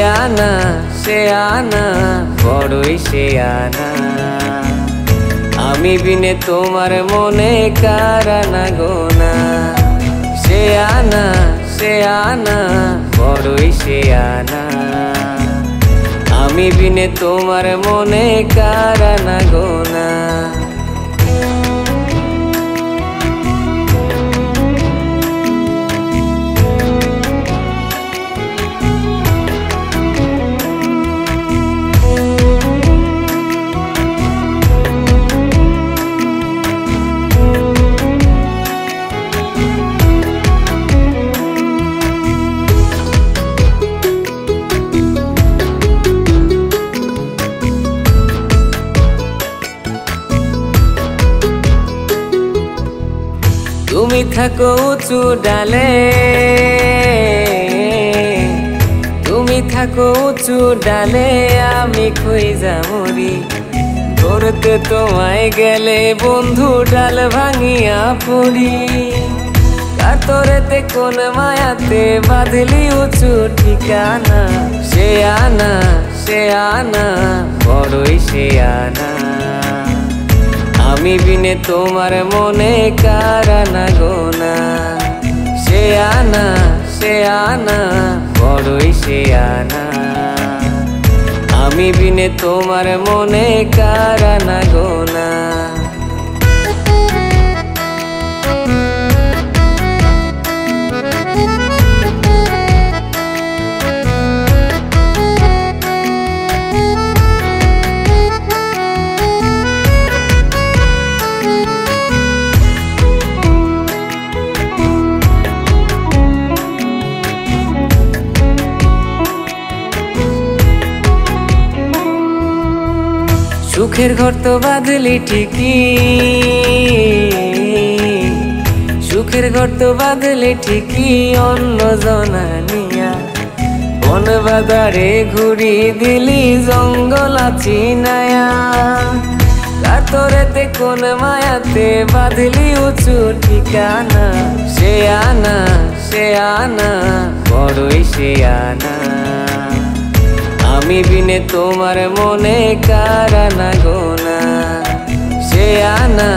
আনা, সে আনা, বড়ই সে আনা। আমি বিনে তোমার মনে কারানা গোনা সে আনা সে আনা, বড়ই সে আনা। আমি বিনে তোমার মনে কারানা গোনা তুমি থাকো উঁচু ডালে। তুমি থাকো উঁচু ডালে, আমি খুঁজা মরি ধরতে তোমায় গেলে বন্ধু ডাল ভাঙিয়া পড়ি কাতরেতে কোন মায়াতে বাঁধলি উঁচু ঠিকানা। সে আনা সে আনা, বড়ই সে আনা। আমি বিনে তোমার মনে কারানা গোনা সে আনা সে আনা, বড়ই সে আনা। আমি বিনে তোমার মনে কারানা গোনা সুখের ঘর তো বাঁধলি ঠিকই। সুখের ঘর তো বাঁধলি ঠিকই অন্য জনানিয়া। বন বাজারে ঘুরি দিলি জঙ্গল আছি নায়া। কাতরেতে কোন মায়াতে বাঁধলি উঁচু ঠিকানা। সে আনা সে আনা, বড়ই সে আনা। আমি বিনে তোমার মনে কারানা গোনা সে আনা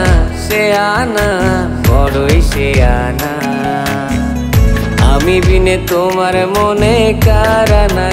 সে আনা, বড়ই সে আনা। আমি বিনে তোমার মনে কারানা